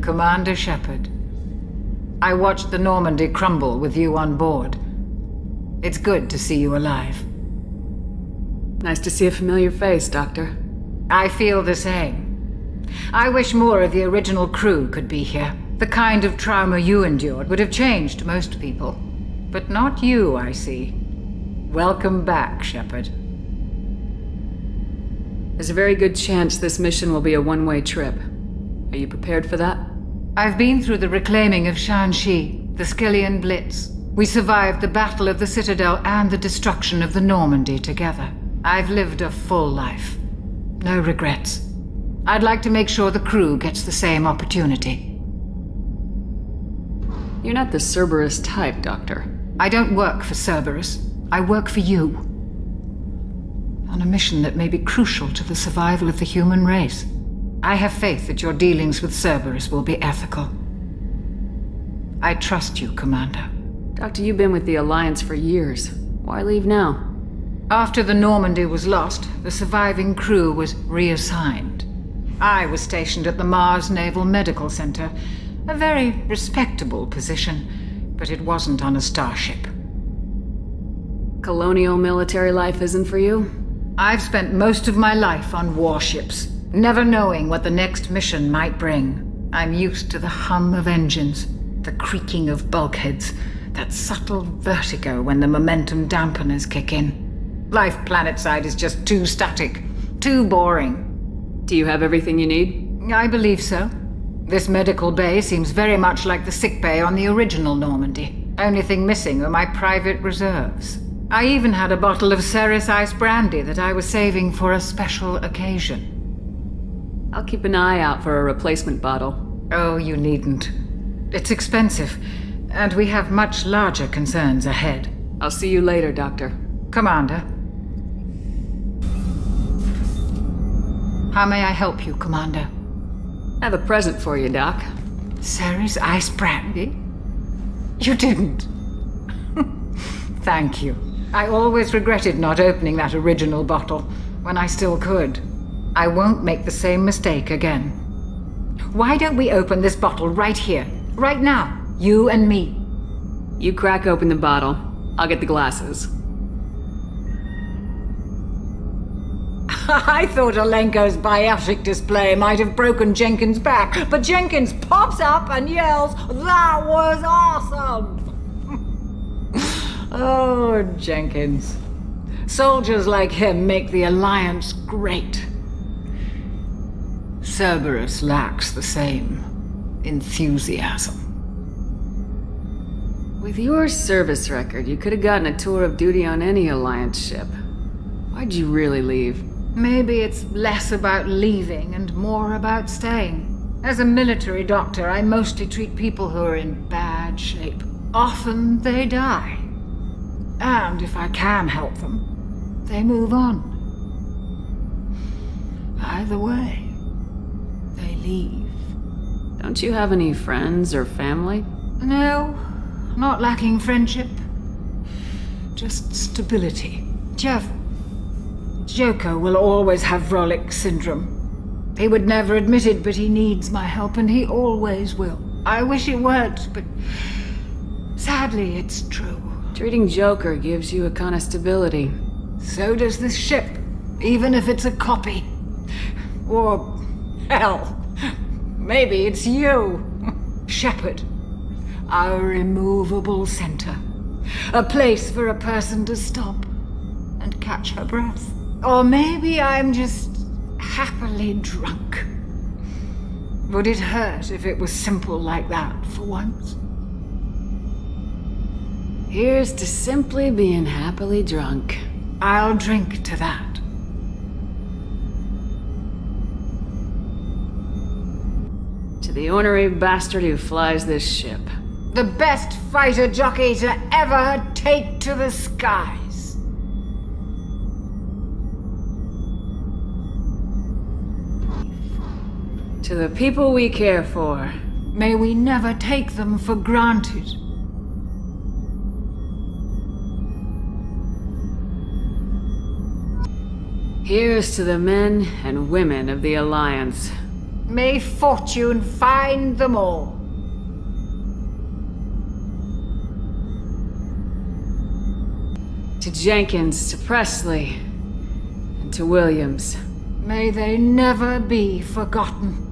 Commander Shepard. I watched the Normandy crumble with you on board. It's good to see you alive. Nice to see a familiar face, Doctor. I feel the same. I wish more of the original crew could be here. The kind of trauma you endured would have changed most people. But not you, I see. Welcome back, Shepard. There's a very good chance this mission will be a one-way trip. Are you prepared for that? I've been through the reclaiming of Shanxi, the Skyllian Blitz. We survived the Battle of the Citadel and the destruction of the Normandy together. I've lived a full life. No regrets. I'd like to make sure the crew gets the same opportunity. You're not the Cerberus type, Doctor. I don't work for Cerberus. I work for you. On a mission that may be crucial to the survival of the human race. I have faith that your dealings with Cerberus will be ethical. I trust you, Commander. Doctor, you've been with the Alliance for years. Why leave now? After the Normandy was lost, the surviving crew was reassigned. I was stationed at the Mars Naval Medical Center, a very respectable position, but it wasn't on a starship. Colonial military life isn't for you? I've spent most of my life on warships, never knowing what the next mission might bring. I'm used to the hum of engines, the creaking of bulkheads, that subtle vertigo when the momentum dampeners kick in. Life planetside is just too static, too boring. Do you have everything you need? I believe so. This medical bay seems very much like the sick bay on the original Normandy. Only thing missing are my private reserves. I even had a bottle of Serrice Ice Brandy that I was saving for a special occasion. I'll keep an eye out for a replacement bottle. Oh, you needn't. It's expensive, and we have much larger concerns ahead. I'll see you later, Doctor. Commander. How may I help you, Commander? I have a present for you, Doc. Serrice Ice Brandy? Eh? You didn't. Thank you. I always regretted not opening that original bottle when I still could. I won't make the same mistake again. Why don't we open this bottle right here, right now, you and me? You crack open the bottle. I'll get the glasses. I thought Alenko's biotic display might have broken Jenkins' back, but Jenkins pops up and yells, That was awesome! oh, Jenkins. Soldiers like him make the Alliance great. Cerberus lacks the same enthusiasm. With your service record, you could have gotten a tour of duty on any Alliance ship. Why'd you really leave? Maybe it's less about leaving and more about staying. As a military doctor, I mostly treat people who are in bad shape. Often they die. And if I can help them, they move on. Either way, they leave. Don't you have any friends or family? No, not lacking friendship. Just stability. Jeff, Joker will always have Vrolik syndrome. He would never admit it, but he needs my help, and he always will. I wish it weren't, but sadly, it's true. Treating Joker gives you a kind of stability. So does this ship, even if it's a copy. Or, hell, maybe it's you, Shepard. Our immovable center. A place for a person to stop and catch her breath. Or maybe I'm just happily drunk. Would it hurt if it was simple like that for once? Here's to simply being happily drunk. I'll drink to that. To the ornery bastard who flies this ship. The best fighter jockey to ever take to the skies. To the people we care for. May we never take them for granted. Here's to the men and women of the Alliance. May fortune find them all. To Jenkins, to Pressly, and to Williams. May they never be forgotten.